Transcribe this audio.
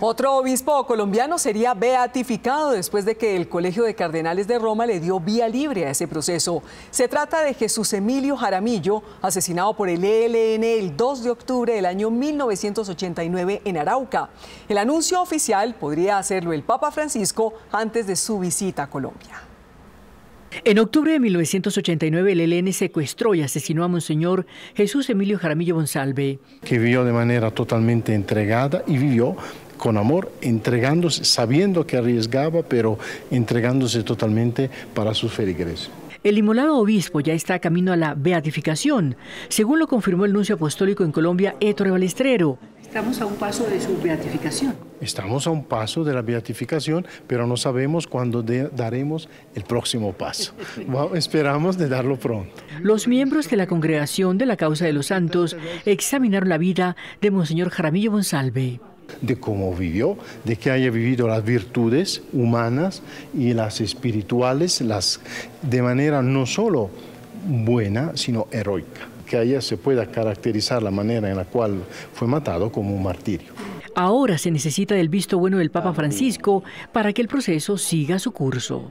Otro obispo colombiano sería beatificado después de que el Colegio de Cardenales de Roma le dio vía libre a ese proceso. Se trata de Jesús Emilio Jaramillo, asesinado por el ELN el 2 de octubre del año 1989 en Arauca. El anuncio oficial podría hacerlo el Papa Francisco antes de su visita a Colombia. En octubre de 1989 el ELN secuestró y asesinó a Monseñor Jesús Emilio Jaramillo Bonsalve. Que vivió de manera totalmente entregada y vivió con amor, entregándose, sabiendo que arriesgaba, pero entregándose totalmente para sus feligreses. El inmolado obispo ya está camino a la beatificación, según lo confirmó el nuncio apostólico en Colombia, Héctor Balestrero. Estamos a un paso de su beatificación. Estamos a un paso de la beatificación, pero no sabemos cuándo daremos el próximo paso. esperamos de darlo pronto. Los miembros de la Congregación de la Causa de los Santos examinaron la vida de Monseñor Jaramillo Monsalve de cómo vivió, de que haya vivido las virtudes humanas y las espirituales, las de manera no solo buena, sino heroica, que haya se pueda caracterizar la manera en la cual fue matado como un martirio. Ahora se necesita del visto bueno del Papa Francisco para que el proceso siga su curso.